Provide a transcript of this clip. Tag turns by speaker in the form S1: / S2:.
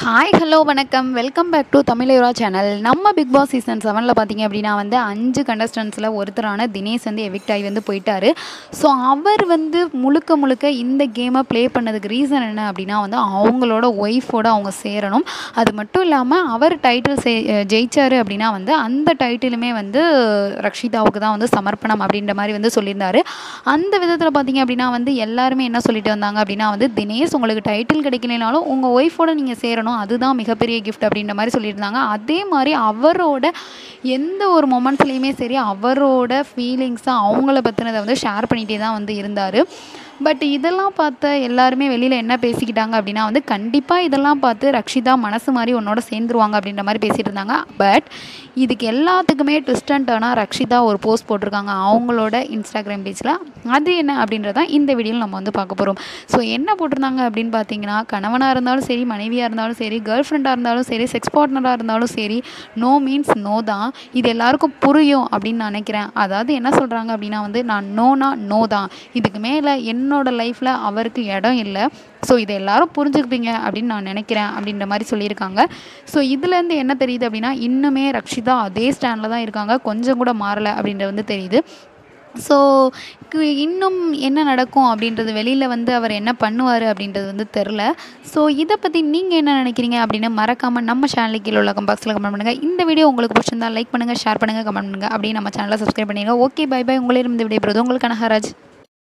S1: Hi hello வணக்கம். Welcome back to தமிழரா channel நம்ம Bigg Boss season செவனில் பார்த்தீங்க அப்படின்னா வந்து அஞ்சு கண்டஸ்டன்ஸில் ஒருத்தரான தினேஷ் வந்து எவிக்ட் ஆகி வந்து போயிட்டார். ஸோ அவர் வந்து முழுக்க முழுக்க இந்த கேமை ப்ளே பண்ணதுக்கு ரீசன் என்ன அப்படின்னா வந்து அவங்களோட ஒய்ஃபோட அவங்க சேரணும். அது மட்டும் இல்லாமல் அவர் டைட்டில் ஜெயிச்சார் அப்படின்னா வந்து அந்த டைட்டிலுமே வந்து ரக்ஷிதாவுக்கு தான் வந்து சமர்ப்பணம் அப்படின்ற மாதிரி வந்து சொல்லியிருந்தார். அந்த விதத்தில் பார்த்தீங்க அப்படின்னா வந்து எல்லாருமே என்ன சொல்லிட்டு வந்தாங்க அப்படின்னா வந்து தினேஷ் உங்களுக்கு டைட்டில் கிடைக்கலனாலும் உங்கள் ஒய்ஃபோட நீங்கள் சேரணும். அதுதான் மிகப்பெரிய கிஃப்ட் அப்படின்ற மாதிரி சொல்லியிருந்தாங்க. அதே மாதிரி அவரோட எந்த ஒரு மொமெண்ட்ஸ்லேயுமே சரி அவரோட ஃபீலிங்ஸை அவங்கள பற்றினதை வந்து ஷேர் பண்ணிகிட்டே தான் வந்து இருந்தார். பட் இதெல்லாம் பார்த்த எல்லாருமே வெளியில் என்ன பேசிக்கிட்டாங்க அப்படின்னா வந்து கண்டிப்பாக இதெல்லாம் பார்த்து ரக்ஷிதா மனசு மாதிரி உன்னோட சேர்ந்துருவாங்க அப்படின்ற மாதிரி பேசிகிட்டு இருந்தாங்க. பட் இதுக்கு எல்லாத்துக்குமே ட்விஸ்ட் அண்ட் டர்னாக ரக்ஷிதா ஒரு போஸ்ட் போட்டிருக்காங்க அவங்களோட இன்ஸ்டாகிராம் பேஜில் அது என்ன அப்படின்றத இந்த வீடியோவில் நம்ம வந்து பார்க்க போகிறோம் ஸோ என்ன போட்டிருந்தாங்க அப்படின்னு பார்த்தீங்கன்னா கணவனாக இருந்தாலும் சரி மனைவியாக இருந்தாலும் சரி கேர்ள் ஃப்ரெண்டாக இருந்தாலும் சரி செக்ஸ் பார்ட்னராக இருந்தாலும் சரி நோ மீன்ஸ் நோ தான். இது எல்லாருக்கும் புரியும் அப்படின்னு நினைக்கிறேன். அதாவது என்ன சொல்கிறாங்க அப்படின்னா வந்து நான் நோனா நோ தான். இதுக்கு மேலே என்னோட லைஃப்பில் அவருக்கு இடம் இல்லை. ஸோ இதை எல்லாரும் புரிஞ்சுக்குப்பீங்க அப்படின்னு நான் நினைக்கிறேன் அப்படின்ற மாதிரி சொல்லியிருக்காங்க. ஸோ இதுலேருந்து என்ன தெரியுது அப்படின்னா இன்னுமே ரக்ஷிதா அதே ஸ்டாண்டில் தான் இருக்காங்க. கொஞ்சம் கூட மாறலை அப்படின்றது வந்து தெரியுது. ஸோ இன்னும் என்ன நடக்கும் அப்படின்றது வெளியில் வந்து அவர் என்ன பண்ணுவார் அப்படின்றது வந்து தெரில ஸோ இதை பற்றி நீங்கள் என்ன நினைக்கிறீங்க அப்படின்னு மறக்காமல் நம்ம சேனலுக்கு கீழே உள்ள பாக்ஸில் கமெண்ட் பண்ணுங்கள் இந்த வீடியோ உங்களுக்கு பிடிச்சிருந்தா லைக் பண்ணுங்கள் ஷேர் பண்ணுங்கள் கமெண்ட் பண்ணுங்கள் அப்படியே நம்ம சேனலை சப்ஸ்கிரைப் பண்ணிடுங்க ஓகே பை பை உங்களிடம் இந்த விடைபெறுவது உங்களுக்கு கனகராஜ்.